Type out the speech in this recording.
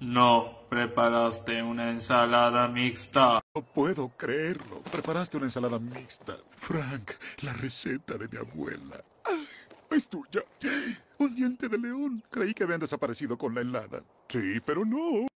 No, preparaste una ensalada mixta. No puedo creerlo. Preparaste una ensalada mixta. Frank, la receta de mi abuela. Ah, es tuya. Un diente de león. Creí que habían desaparecido con la helada. Sí, pero no.